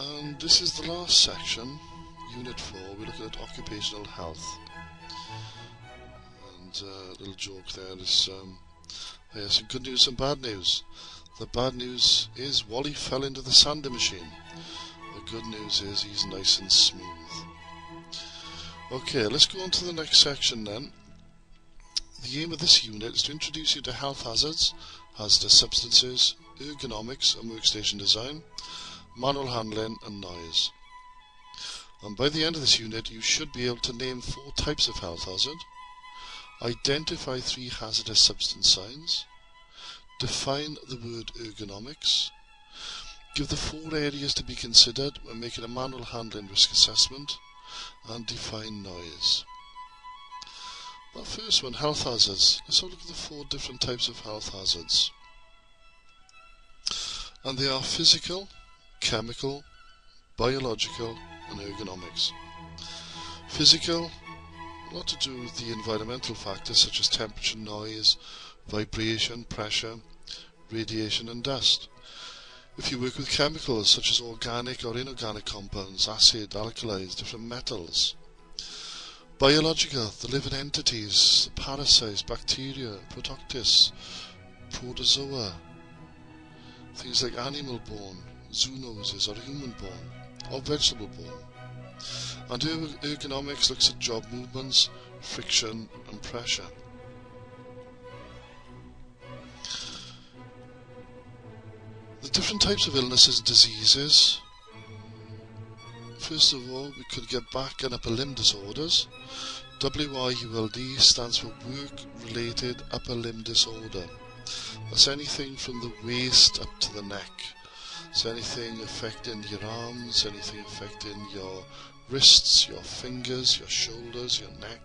And this is the last section, Unit 4, we're looking at occupational health. And uh, a little joke there is, um, there's some good news and bad news. The bad news is Wally fell into the sander machine. The good news is he's nice and smooth. Okay, let's go on to the next section then. The aim of this unit is to introduce you to health hazards, hazardous substances, ergonomics and workstation design, manual handling and noise. And by the end of this unit you should be able to name four types of health hazard, identify three hazardous substance signs, define the word ergonomics, give the four areas to be considered when making a manual handling risk assessment, and define noise. That first one, health hazards. Let's have a look at the four different types of health hazards. And they are physical, chemical, biological and ergonomics. Physical, a lot to do with the environmental factors such as temperature, noise, vibration, pressure, radiation and dust. If you work with chemicals such as organic or inorganic compounds, acid, alkalis, different metals. Biological, the living entities, the parasites, bacteria, prototis, protozoa, things like animal borne, zoonoses, are human borne, or vegetable borne. And ergonomics looks at job movements, friction and pressure. The different types of illnesses and diseases. First of all, we could get back and upper limb disorders. WRULD stands for Work Related Upper Limb Disorder. That's anything from the waist up to the neck. So anything affecting your arms, anything affecting your wrists, your fingers, your shoulders, your neck,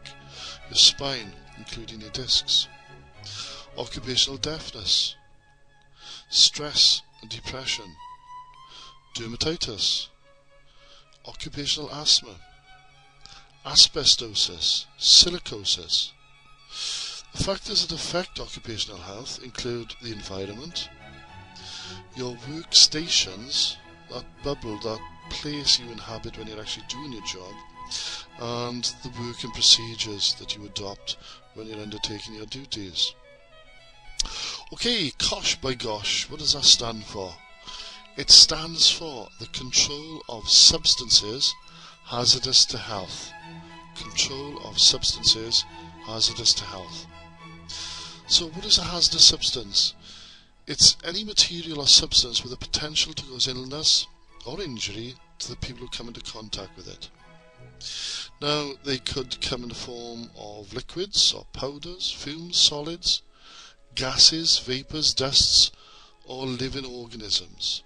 your spine, including your discs. Occupational deafness, stress and depression, dermatitis, occupational asthma, asbestosis, silicosis, the factors that affect occupational health include the environment, your workstations, that bubble, that place you inhabit when you're actually doing your job, and the working procedures that you adopt when you're undertaking your duties. Okay, COSHH by gosh, what does that stand for? It stands for the control of substances hazardous to health. Control of substances hazardous to health. So what is a hazardous substance? It's any material or substance with a potential to cause illness or injury to the people who come into contact with it. Now, they could come in the form of liquids or powders, fumes, solids, gases, vapours, dusts, or living organisms,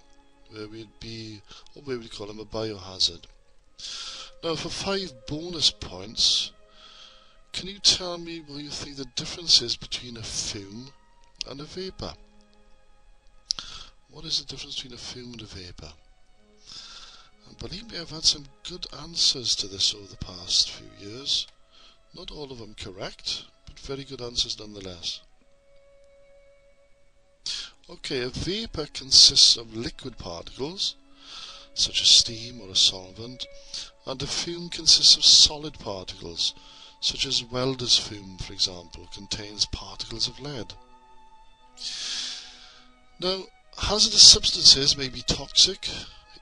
where we'd be, or where we'd call them a biohazard. Now, for five bonus points, can you tell me what you think the difference is between a fume and a vapour? What is the difference between a fume and a vapour? And believe me, I've had some good answers to this over the past few years. Not all of them correct, but very good answers nonetheless. Okay, a vapour consists of liquid particles, such as steam or a solvent, and a fume consists of solid particles, such as welder's fume, for example, contains particles of lead. Now, hazardous substances may be toxic,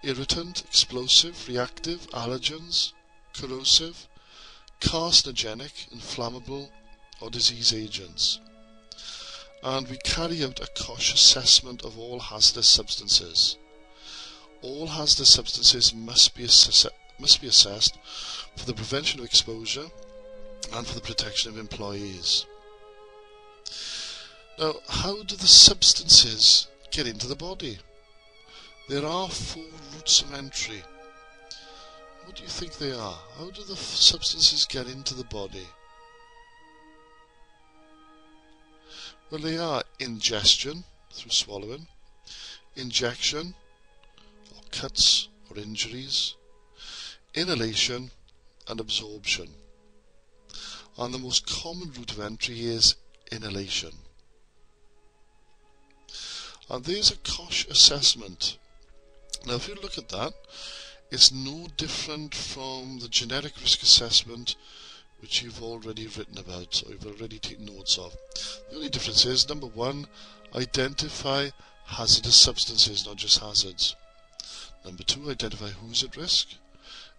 irritant, explosive, reactive, allergens, corrosive, carcinogenic, inflammable, or disease agents. And we carry out a COSHH assessment of all hazardous substances. All hazardous substances must be, must be assessed for the prevention of exposure and for the protection of employees. Now, how do the substances get into the body? There are four routes of entry. What do you think they are? How do the substances get into the body? Well, they are ingestion through swallowing, injection, or cuts or injuries, inhalation, and absorption and the most common route of entry is inhalation. And there's a COSHH assessment Now if you look at that, it's no different from the generic risk assessment which you've already written about or you've already taken notes of. The only difference is, number one, identify hazardous substances, not just hazards. Number two, identify who's at risk.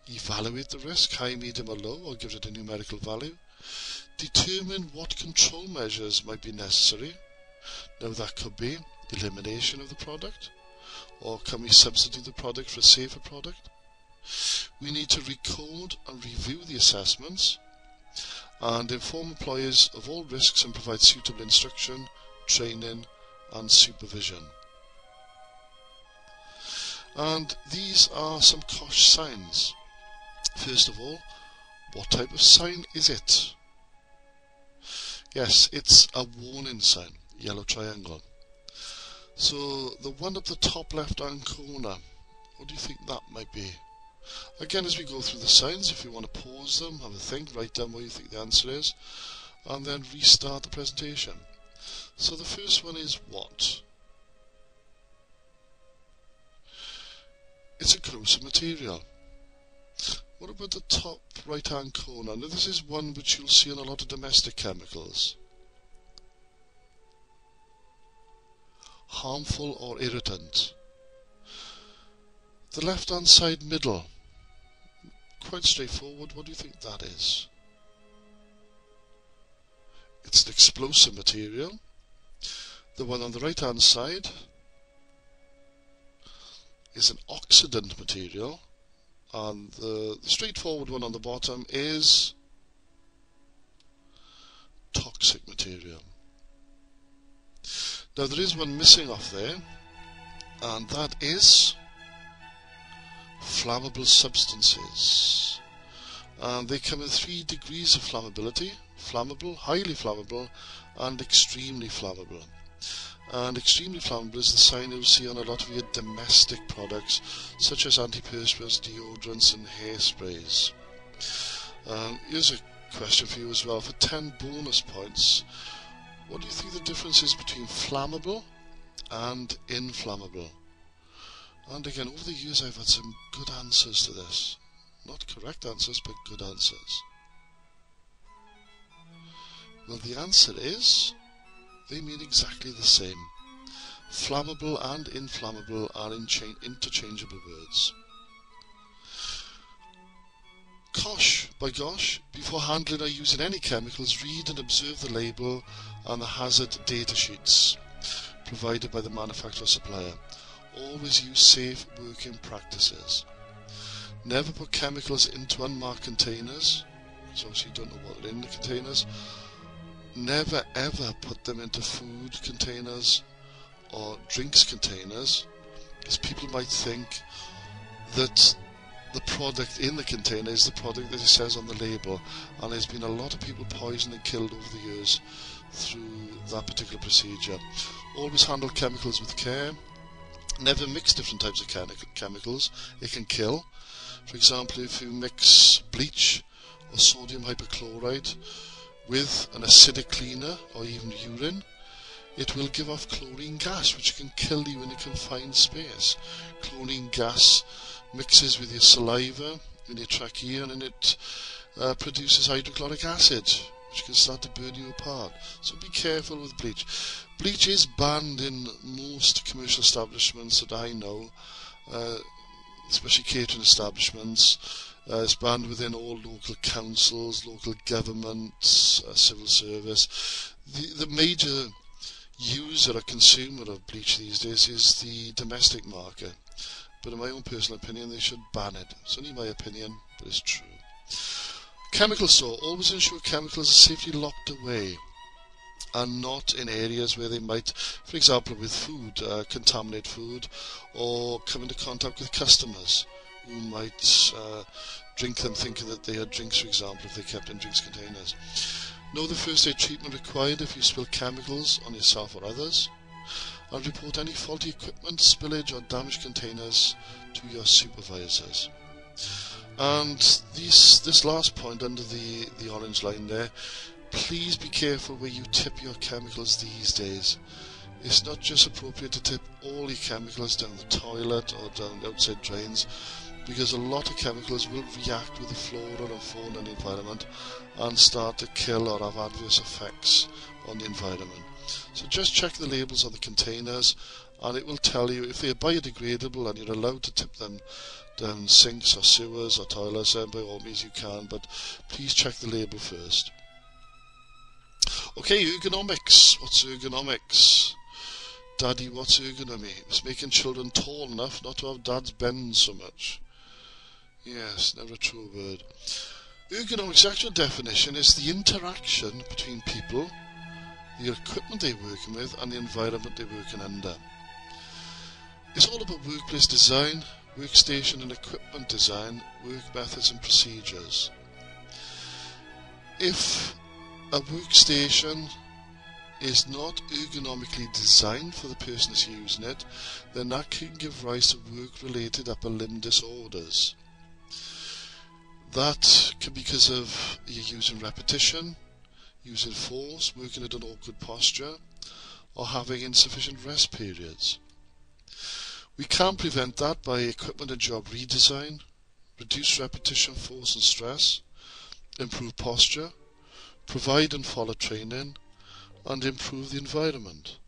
Evaluate the risk, high, medium or low, or give it a numerical value. Determine what control measures might be necessary. Now that could be elimination of the product, or can we substitute the product for a safer product? We need to record and review the assessments and inform employers of all risks and provide suitable instruction, training and supervision. And these are some COSHH signs. First of all, what type of sign is it? Yes, it's a warning sign, yellow triangle. So the one up the top left hand corner, what do you think that might be? Again, as we go through the signs, if you want to pause them, have a think, write down what you think the answer is, and then restart the presentation. So the first one is what? It's a corrosive material. What about the top right hand corner? Now this is one which you'll see in a lot of domestic chemicals. Harmful or irritant. The left hand side middle. Quite straightforward. What do you think that is? It's an explosive material. The one on the right hand side is an oxidant material and the, the straightforward one on the bottom is toxic material. Now there is one missing off there and that is flammable substances and they come in three degrees of flammability flammable, highly flammable and extremely flammable and extremely flammable is the sign you'll see on a lot of your domestic products such as antiperspirants, deodorants and hairsprays. Um, here's a question for you as well. For 10 bonus points, what do you think the difference is between flammable and inflammable? And again, over the years I've had some good answers to this. Not correct answers, but good answers. Well, the answer is they mean exactly the same. Flammable and inflammable are interchangeable words. COSHH, by gosh, before handling or using any chemicals, read and observe the label and the hazard data sheets provided by the manufacturer or supplier. Always use safe working practices. Never put chemicals into unmarked containers, obviously you don't know what are in the containers, never ever put them into food containers or drinks containers because people might think that the product in the container is the product that it says on the label and there's been a lot of people poisoned and killed over the years through that particular procedure. Always handle chemicals with care. Never mix different types of chemicals. It can kill. For example, if you mix bleach or sodium hypochlorite with an acidic cleaner or even urine, it will give off chlorine gas which can kill you in a confined space. Chlorine gas mixes with your saliva in your trachea and it uh, produces hydrochloric acid which can start to burn you apart. So be careful with bleach. Bleach is banned in most commercial establishments that I know, uh, especially catering establishments. Uh, it's banned within all local councils, local governments, uh, civil service. The, the major user or consumer of bleach these days is the domestic market. But in my own personal opinion, they should ban it. It's only my opinion, but it's true. Chemical store. Always ensure chemicals are safely locked away and not in areas where they might, for example, with food, uh, contaminate food or come into contact with customers who might uh, drink them thinking that they are drinks, for example, if they kept in drinks containers. Know the first aid treatment required if you spill chemicals on yourself or others. And report any faulty equipment, spillage or damaged containers to your supervisors. And these, this last point under the, the orange line there, please be careful where you tip your chemicals these days. it's not just appropriate to tip all your chemicals down the toilet or down outside drains because a lot of chemicals will react with the flora and fauna the environment and start to kill or have adverse effects on the environment. So just check the labels on the containers and it will tell you if they're biodegradable and you're allowed to tip them down sinks or sewers or toilets, then by all means you can, but please check the label first. Okay, ergonomics. What's ergonomics? Daddy, what's ergonomy? It's making children tall enough not to have dads bend so much. Yes, never a true word. Ergonomics' actual definition is the interaction between people, the equipment they're working with, and the environment they're working under. It's all about workplace design, workstation and equipment design, work methods and procedures. If a workstation is not ergonomically designed for the person that's using it, then that can give rise to work-related upper limb disorders. That can be because of you using repetition, using force, working at an awkward posture, or having insufficient rest periods. We can prevent that by equipment and job redesign, reduce repetition, force and stress, improve posture, provide and follow training, and improve the environment.